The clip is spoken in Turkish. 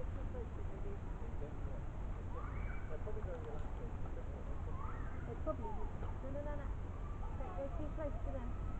They probably would. No, no, no, no. Don't go too close to them.